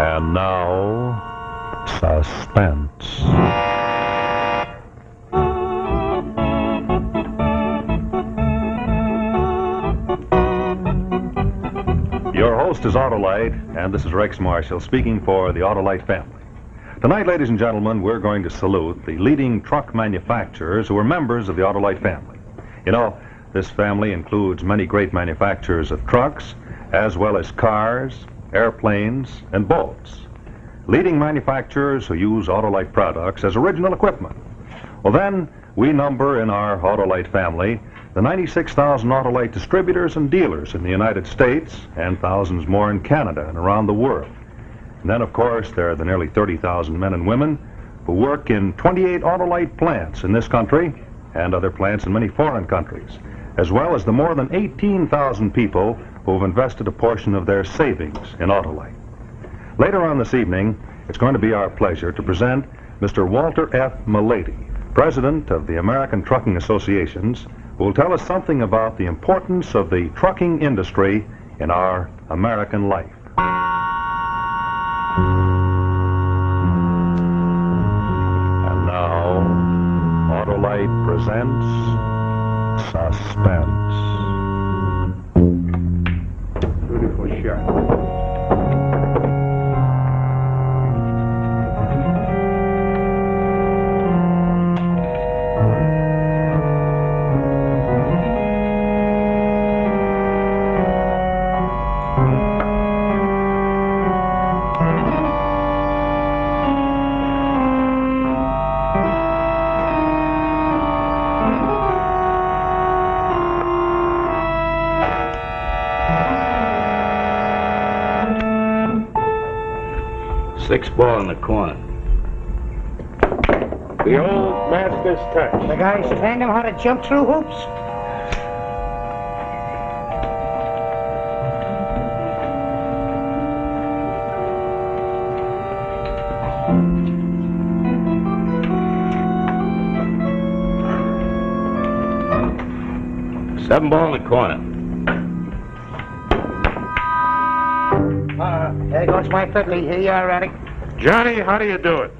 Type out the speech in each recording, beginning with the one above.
And now, suspense. Your host is Autolite, and this is Rex Marshall speaking for the Autolite family. Tonight, ladies and gentlemen, we're going to salute the leading truck manufacturers who are members of the Autolite family. You know, this family includes many great manufacturers of trucks, as well as cars, airplanes, and boats. Leading manufacturers who use Autolite products as original equipment. Well, then, we number in our Autolite family the 96,000 Autolite distributors and dealers in the United States and thousands more in Canada and around the world. And then, of course, there are the nearly 30,000 men and women who work in 28 Autolite plants in this country and other plants in many foreign countries, as well as the more than 18,000 people who have invested a portion of their savings in Autolite. Later on this evening, it's going to be our pleasure to present Mr. Walter F. Mulady, President of the American Trucking Associations, who will tell us something about the importance of the trucking industry in our American life. And now, Autolite presents Suspense. Six ball in the corner. The old master's touch. The guys trained him how to jump through hoops. Seven ball in the corner. Uh, there goes my fiddly. Here you are, Ratty. Johnny, how do you do it?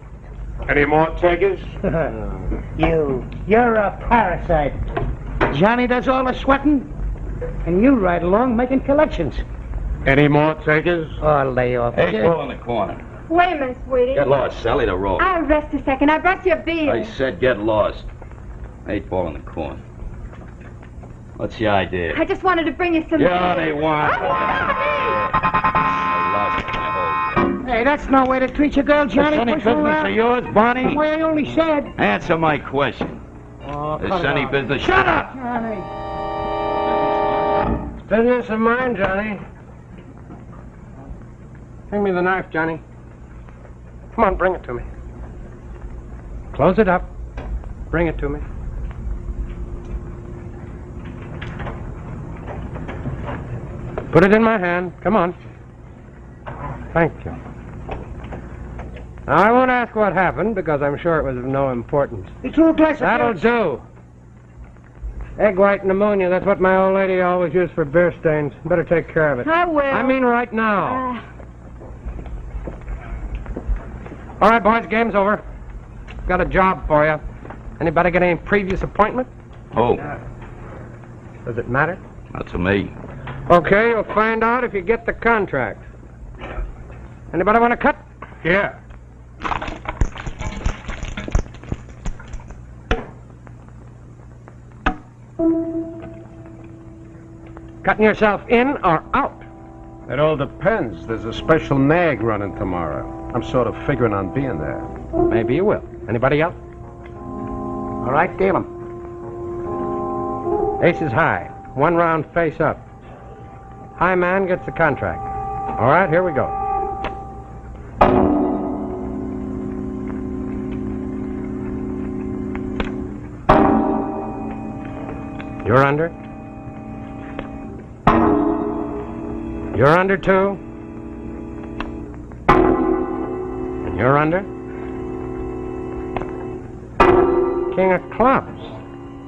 Any more takers? you, you're a parasite. Johnny does all the sweating, and you ride along making collections. Any more takers? Oh, lay off. Eight You- ball in the corner. Wait a minute, sweetie. Get lost, Sally, the roll. I'll rest a second. I brought you a beer. I said get lost. Eight ball in the corner. What's the idea? I just wanted to bring you some Yeah, beer. they want. Hey, that's no way to treat your girl, Johnny. Is any Push her business around. of yours, Bonnie? Why, I only said. Answer my question. Oh, Is cut any out. business? Shut up! Johnny. Business of mine, Johnny. Bring me the knife, Johnny. Come on, bring it to me. Close it up. Bring it to me. Put it in my hand. Come on. Thank you. Now, I won't ask what happened because I'm sure it was of no importance. You threw a glass That'll do. Egg white pneumonia, that's what my old lady always used for beer stains. Better take care of it. I will. I mean right now. Uh, All right, boys, game's over. Got a job for you. Anybody get any previous appointment? Oh, Does it matter? not to me. Okay, you'll find out if you get the contract. Anybody want to cut? Yeah. Cutting yourself in or out? It all depends. There's a special nag running tomorrow. I'm sort of figuring on being there. Maybe you will. Anybody else? All right, deal him. Ace is high. One round face up. High man gets the contract. All right, here we go. You're under. You're under two. And you're under. King of clubs.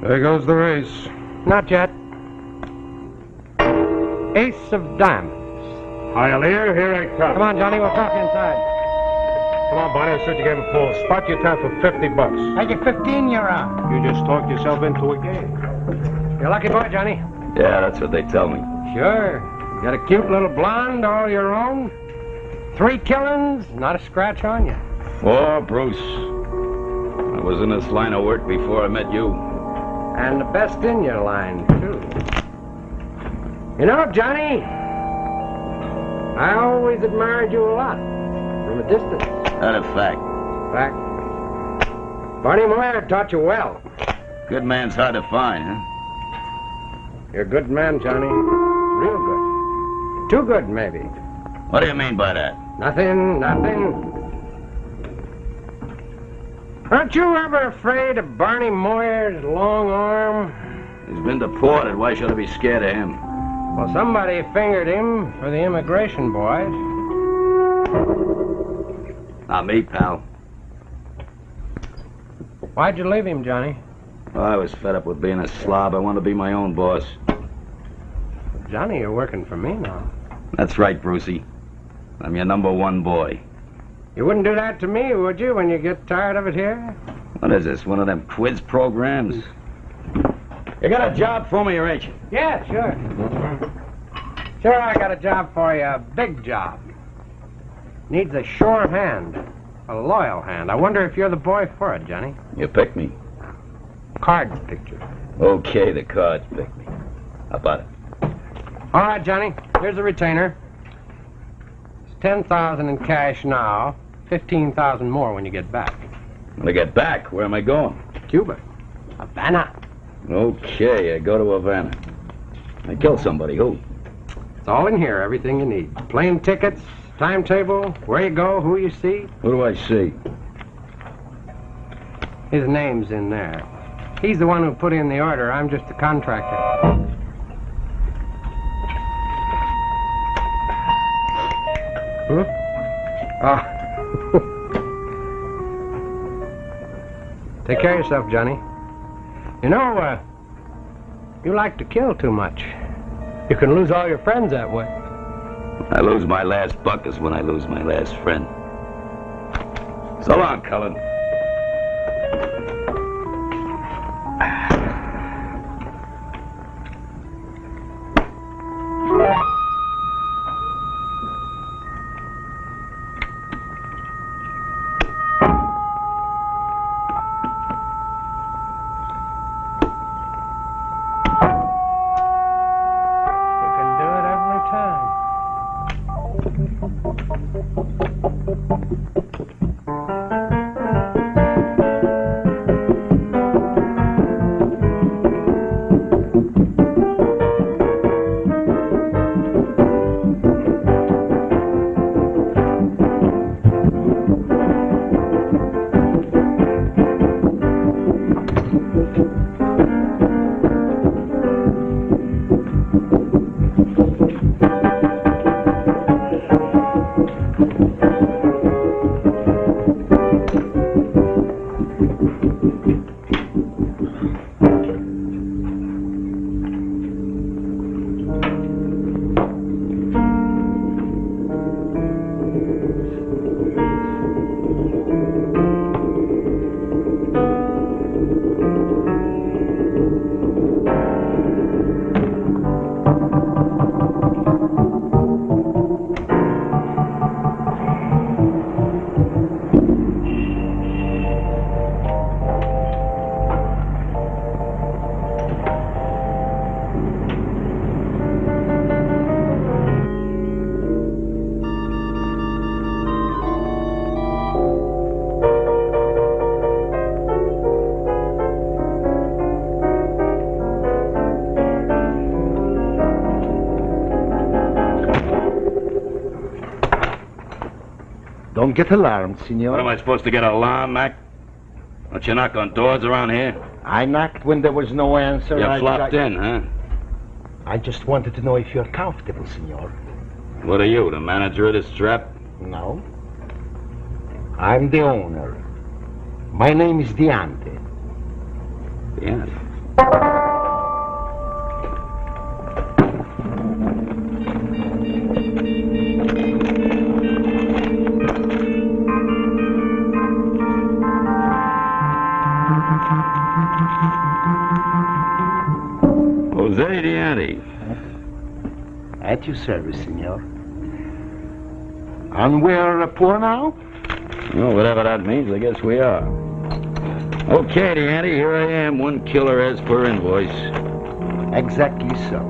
There goes the race. Not yet. Ace of diamonds. Hialeah, here I come. Come on, Johnny, we'll talk inside. Come on, Bonnie. I said you gave him full. Spot your time for 50 bucks. I get 15 you're on. You just talked yourself into a game. You're a lucky boy, Johnny. Yeah, that's what they tell me. Sure. You got a cute little blonde all your own. Three killings, not a scratch on you. Oh, Bruce. I was in this line of work before I met you. And the best in your line, too. You know, Johnny, I always admired you a lot. From a distance. That a fact. Fact, Barney Moyer taught you well. Good man's hard to find, huh? You're a good man, Johnny. Real good. Too good, maybe. What do you mean by that? Nothing, nothing. Aren't you ever afraid of Barney Moyer's long arm? He's been deported. Why should I be scared of him? Well, somebody fingered him for the immigration boys. Not me, pal. Why'd you leave him, Johnny? I was fed up with being a slob. I want to be my own boss. Johnny, you're working for me now. That's right, Brucey. I'm your number one boy. You wouldn't do that to me, would you, when you get tired of it here? What is this, one of them quiz programs? You got a job for me, you? Yeah, sure. Sure, I got a job for you, a big job. Needs a sure hand, a loyal hand. I wonder if you're the boy for it, Johnny. You picked me. Card picture. Okay, the cards picked me. How about it? All right, Johnny. Here's the retainer. It's ten thousand in cash now. Fifteen thousand more when you get back. When I get back, where am I going? Cuba. Havana. Okay, I go to Havana. I kill somebody. Who? It's all in here, everything you need. Plane tickets, timetable, where you go, who you see. Who do I see? His name's in there. He's the one who put in the order. I'm just the contractor. Hmm? Oh. Take care of yourself, Johnny. You know, uh, you like to kill too much. You can lose all your friends that way. I lose my last buck is when I lose my last friend. So long, Cullen. Don't get alarmed, What am I supposed to get alarm, Mac? Don't you knock on doors around here? I knocked when there was no answer. You I, flopped I, in, huh? I just wanted to know if you're comfortable, senor. What are you, the manager of this trap? No. I'm the owner. My name is Diante. Yeah. Jose Dianti. At your service, senor. And we're poor now? Well, whatever that means, I guess we are. Okay, Dianti, here I am, one killer as per invoice. Exactly so.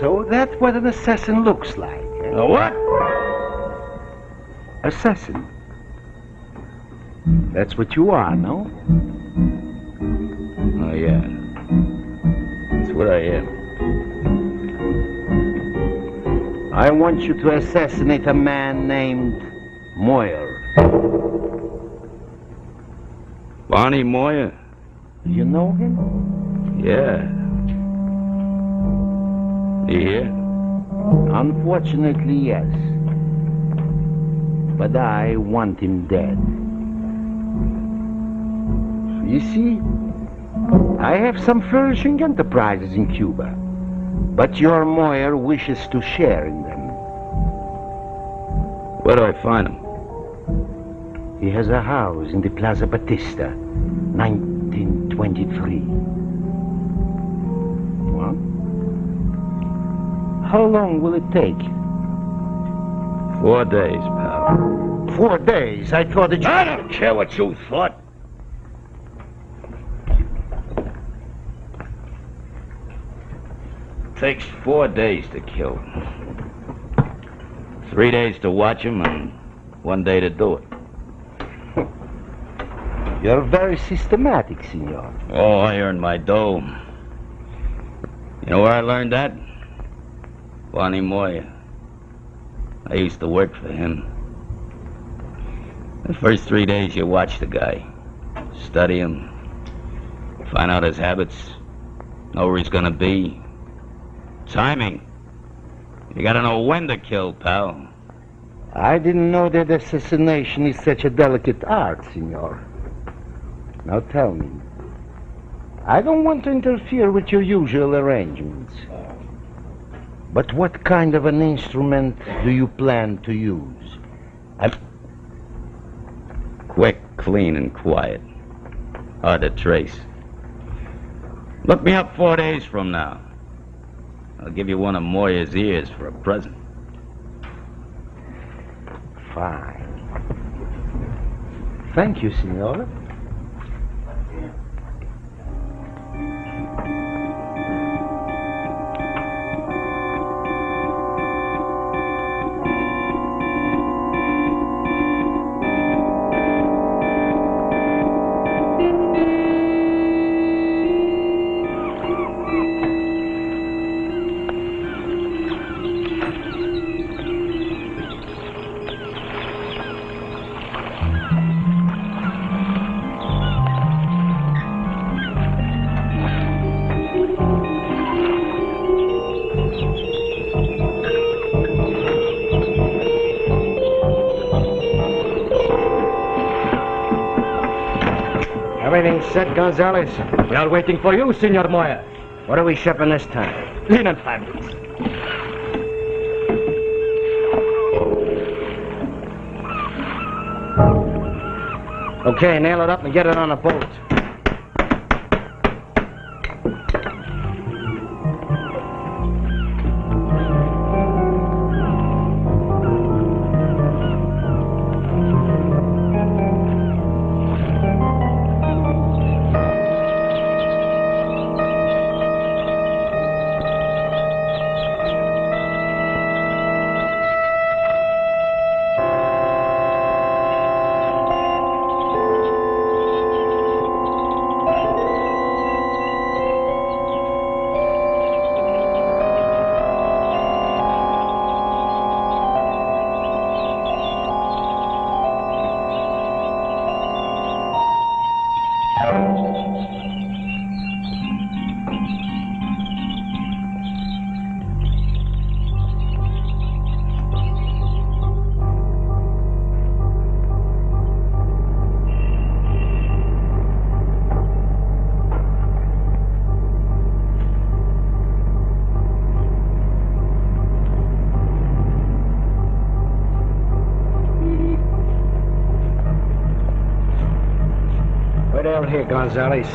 So that's what an assassin looks like. eh? A what? Assassin. That's what you are, no? Yeah. That's what I am. I want you to assassinate a man named Moyer. Barney Moyer? You know him? Yeah. You hear? Unfortunately, yes. But I want him dead. You see, I have some flourishing enterprises in Cuba, but your Moyer wishes to share in them. Where do I find him? He has a house in the Plaza Batista, 1923. What? How long will it take? Four days, pal. Four days. I thought that You I don't care what you thought. Takes four days to kill. Three days to watch him and one day to do it. You're very systematic, senor. Oh, I earned my dough. You know where I learned that? Barney Moyer. I used to work for him. The first three days you watch the guy. Study him. Find out his habits. Know where he's gonna be. Timing. You gotta know when to kill, pal. I didn't know that assassination is such a delicate art, senor. Now tell me. I don't want to interfere with your usual arrangements. But what kind of an instrument do you plan to use? Quick, clean, and quiet. Hard to trace. Look me up four days from now. I'll give you one of Moyer's ears for a present. Fine. Thank you, senor. Set, Gonzales. We are waiting for you, Senor Moyer. What are we shipping this time? Linen fabrics. Okay, nail it up and get it on a boat. Here, Gonzales.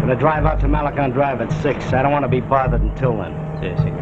Gonna drive out to Malecon Drive at 6. I don't want to be bothered until then. Largo.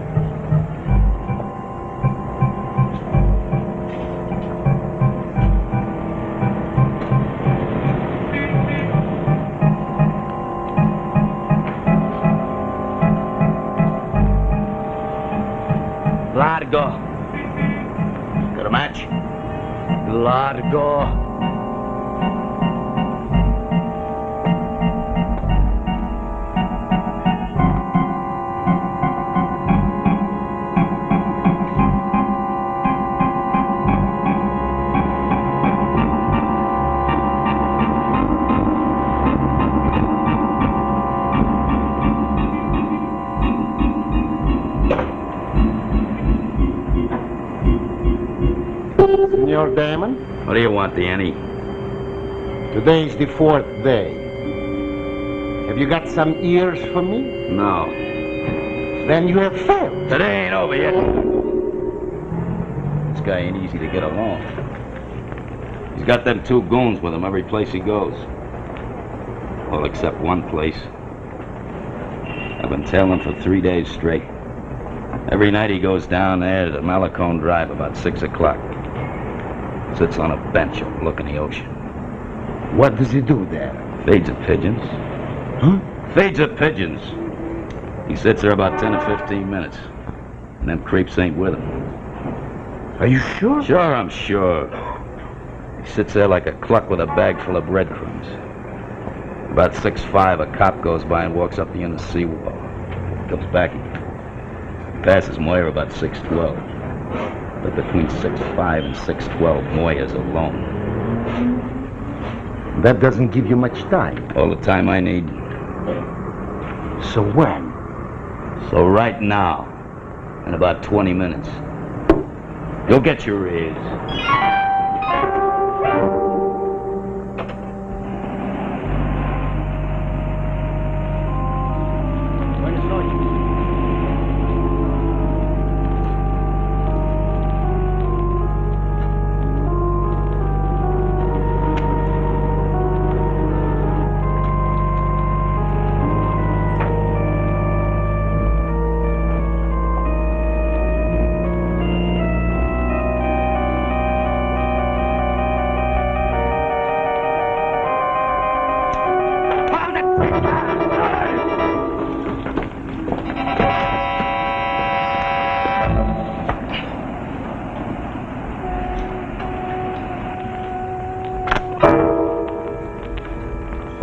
Senor Damon, What do you want, Danny? Today's the fourth day. Have you got some ears for me? No. Then you have failed. Today ain't over yet. This guy ain't easy to get along. He's got them two goons with him every place he goes. Well, except one place. I've been tailing him for three days straight. Every night he goes down there to Malecon Drive about six o'clock. Sits on a bench overlooking the ocean. What does he do there? Feeds the pigeons. Huh? Feeds the pigeons. He sits there about 10 or 15 minutes. And them creeps ain't with him. Are you sure? Sure, I'm sure. He sits there like a cluck with a bag full of breadcrumbs. About six five, a cop goes by and walks up the end of the seawall. Comes back again. Passes Moyer about 6'12. But between six five and 6'12, Moyer's alone. That doesn't give you much time. All the time I need. So when? So right now, in about 20 minutes, you'll get your raise.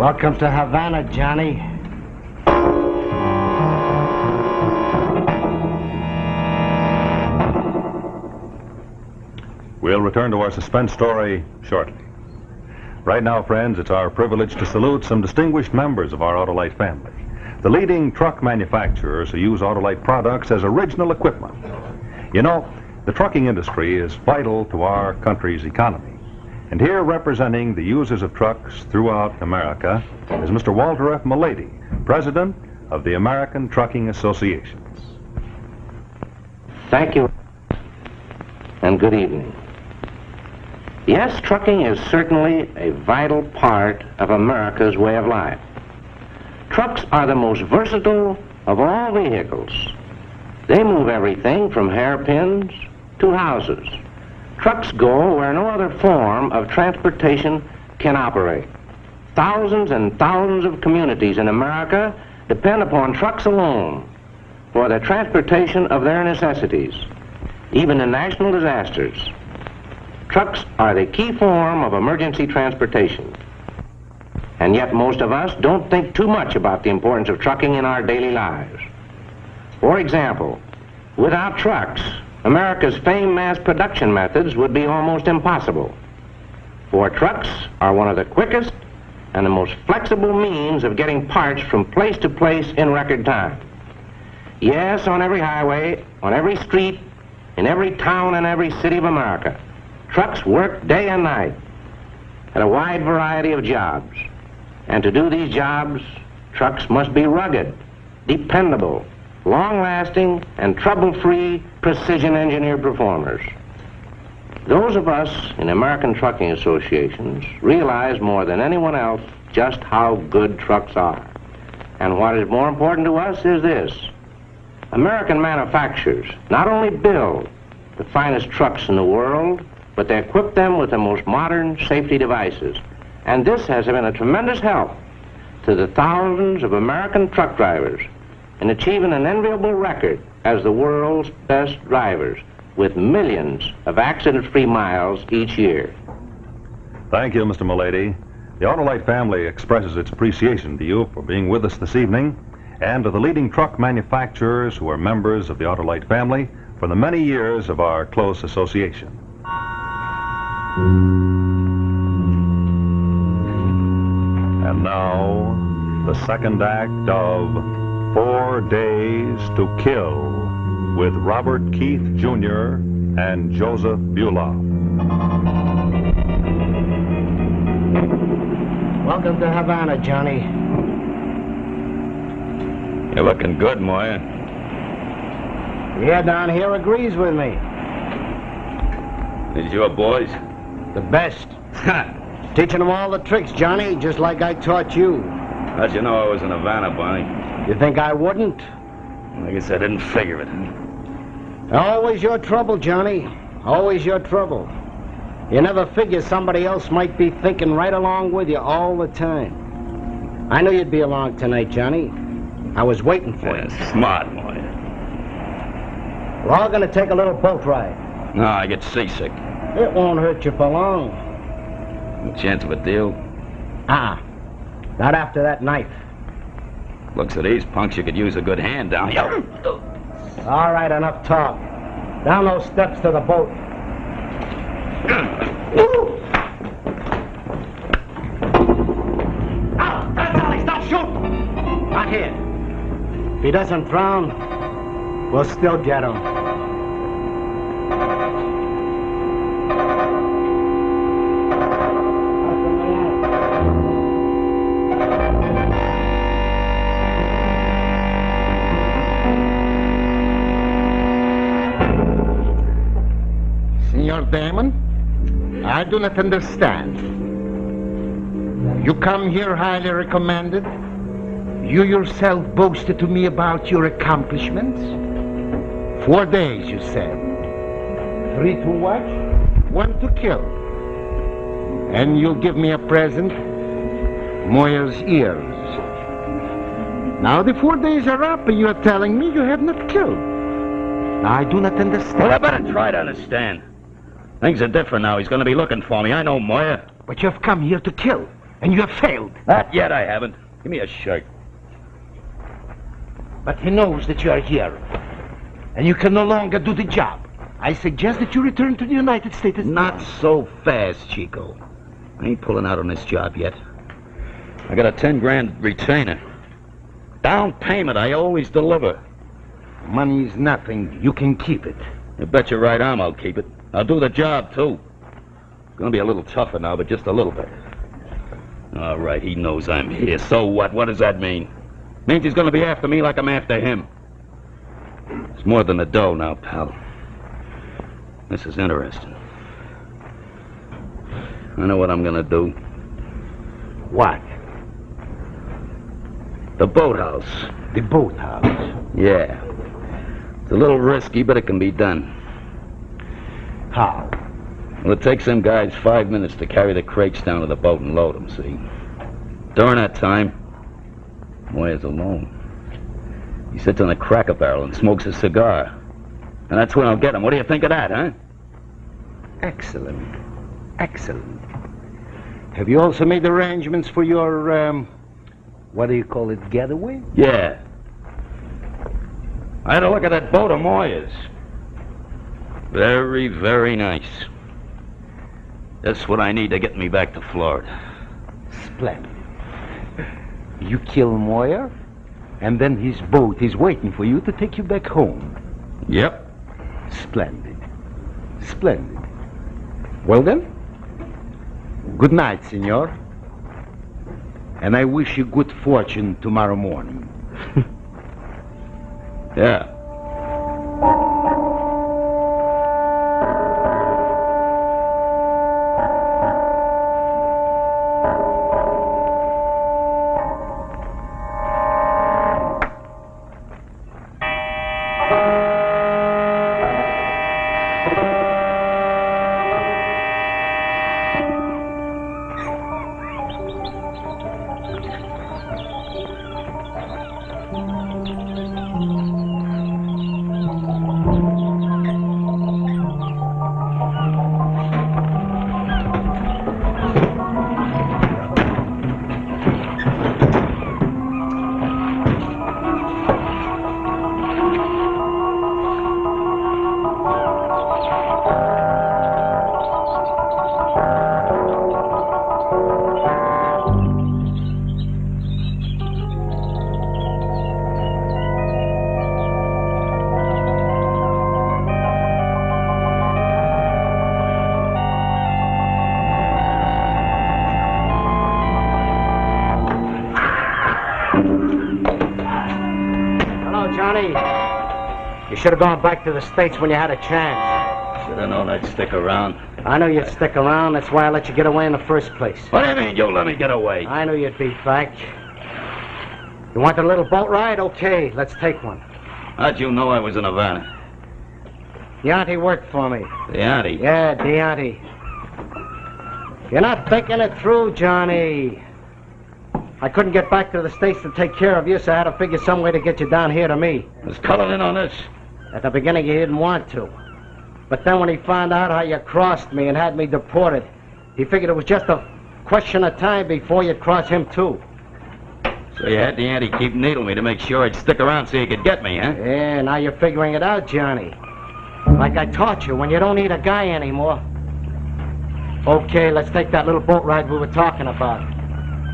Welcome to Havana, Johnny. We'll return to our suspense story shortly. Right now, friends, it's our privilege to salute some distinguished members of our Autolite family. The leading truck manufacturers who use Autolite products as original equipment. You know, the trucking industry is vital to our country's economy. And here representing the users of trucks throughout America is Mr. Walter F. Mulady, President of the American Trucking Associations. Thank you. And good evening. Yes, trucking is certainly a vital part of America's way of life. Trucks are the most versatile of all vehicles. They move everything from hairpins to houses. Trucks go where no other form of transportation can operate. Thousands and thousands of communities in America depend upon trucks alone for the transportation of their necessities, even in national disasters. Trucks are the key form of emergency transportation. And yet most of us don't think too much about the importance of trucking in our daily lives. For example, without trucks, America's famed mass production methods would be almost impossible. For trucks are one of the quickest and the most flexible means of getting parts from place to place in record time. Yes, on every highway, on every street, in every town and every city of America, trucks work day and night at a wide variety of jobs. And to do these jobs, trucks must be rugged, dependable, long-lasting, and trouble-free precision engineered performers. Those of us in American trucking associations realize more than anyone else just how good trucks are. And what is more important to us is this. American manufacturers not only build the finest trucks in the world, but they equip them with the most modern safety devices. And this has been a tremendous help to the thousands of American truck drivers in achieving an enviable record as the world's best drivers with millions of accident-free miles each year. Thank you, Mr. Mulady. The Autolite family expresses its appreciation to you for being with us this evening and to the leading truck manufacturers who are members of the Autolite family for the many years of our close association. And now, the second act of Four Days to Kill with Robert Keith Jr. and Joseph Buloff. Welcome to Havana, Johnny. You're looking good, Moyer. Yeah, down here agrees with me. These your boys? The best. Teaching them all the tricks, Johnny, just like I taught you. How'd you know I was in Havana, Barney? You think I wouldn't? I guess I didn't figure it. Always your trouble, Johnny. Always your trouble. You never figure somebody else might be thinking right along with you all the time. I knew you'd be along tonight, Johnny. I was waiting for you. Smart, boy. We're all gonna take a little boat ride. No, I get seasick. It won't hurt you for long. No Chance of a deal? Ah, not after that knife. Looks at these punks, you could use a good hand down here. All right, enough talk. Down those steps to the boat. Stop shooting! Not here. If he doesn't drown, we'll still get him. Damon, I do not understand. You come here highly recommended. You yourself boasted to me about your accomplishments. Four days, you said. Three to watch, one to kill. And you'll give me a present, Moyer's ears. Now the four days are up and you are telling me you have not killed. Now I do not understand. Well, I better try to understand. Things are different now. He's going to be looking for me. I know Moyer. But you have come here to kill, and you have failed. Not yet, I haven't. Give me a shirt. But he knows that you are here, and you can no longer do the job. I suggest that you return to the United States. Not so fast, Chico. I ain't pulling out on this job yet. I got a ten grand retainer. Down payment, I always deliver. Money is nothing. You can keep it. You bet your right arm I'll keep it. I'll do the job, too. It's gonna be a little tougher now, but just a little bit. All right, he knows I'm here. So what? What does that mean? Means he's gonna be after me like I'm after him. It's more than the dough now, pal. This is interesting. I know what I'm gonna do. What? The boathouse. The boathouse. Yeah. It's a little risky, but it can be done. How? Well, it takes them guys five minutes to carry the crates down to the boat and load them, see? During that time, Moyer's alone. He sits on a cracker barrel and smokes a cigar. And that's when I'll get him. What do you think of that, huh? Excellent. Excellent. Have you also made arrangements for your, um, what do you call it, getaway? Yeah. I had a look at that boat of Moyer's. Very, very nice. That's what I need to get me back to Florida. Splendid. You kill Moyer, and then his boat is waiting for you to take you back home. Yep. Splendid. Splendid. Well then, good night, senor. And I wish you good fortune tomorrow morning. Yeah. Should have gone back to the States when you had a chance. Should have known I'd stick around. I know you'd stick around. That's why I let you get away in the first place. What do you mean you let me get away? I knew you'd be back. You want a little boat ride? Okay, let's take one. How'd you know I was in Havana? Dianti worked for me. Dianti. Yeah, Dianti. You're not thinking it through, Johnny. I couldn't get back to the States to take care of you, so I had to figure some way to get you down here to me. Was Cullen in on this? At the beginning, he didn't want to. But then when he found out how you crossed me and had me deported, he figured it was just a question of time before you'd cross him, too. So you had Dianti keep needling me to make sure I'd stick around so you could get me, huh? Yeah, now you're figuring it out, Johnny. Like I taught you, when you don't need a guy anymore. Okay, let's take that little boat ride we were talking about.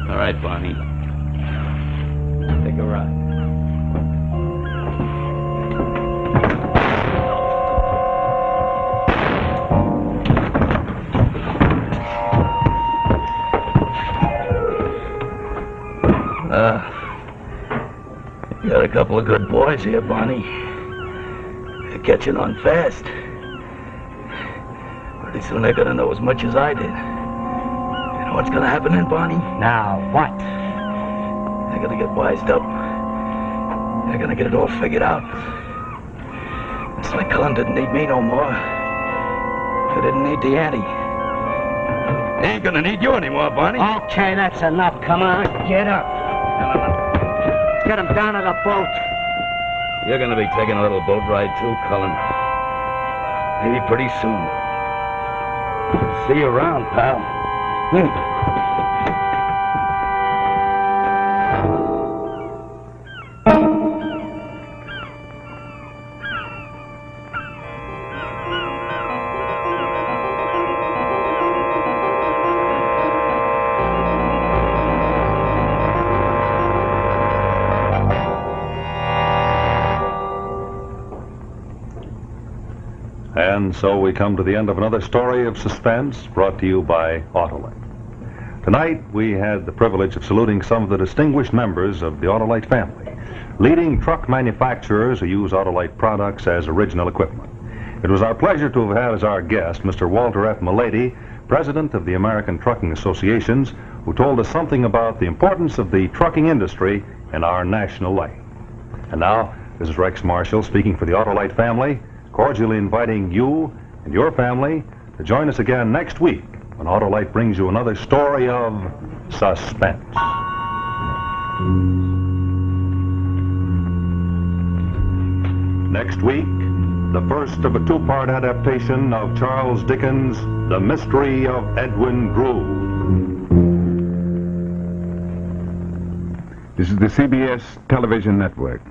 All right, Barney. Take a ride. Got a couple of good boys here, Barney. They're catching on fast. Pretty soon they're gonna know as much as I did. You know what's gonna happen then, Barney? Now, what? They're gonna get wised up. They're gonna get it all figured out. It's like Cullen didn't need me no more. He didn't need the Auntie. They ain't gonna need you anymore, Barney. Okay, that's enough. Come on, get up. Get him down to the boat. You're gonna be taking a little boat ride too, Cullen. Maybe pretty soon. See you around, pal. Hmm. And so we come to the end of another story of suspense brought to you by Autolite. Tonight we had the privilege of saluting some of the distinguished members of the Autolite family, leading truck manufacturers who use Autolite products as original equipment. It was our pleasure to have had as our guest Mr. Walter F. Mulady, president of the American Trucking Associations, who told us something about the importance of the trucking industry in our national life. And now, this is Rex Marshall speaking for the Autolite family, cordially inviting you and your family to join us again next week when Autolite brings you another story of suspense. Next week, the first of a two-part adaptation of Charles Dickens' The Mystery of Edwin Drood. This is the CBS television network.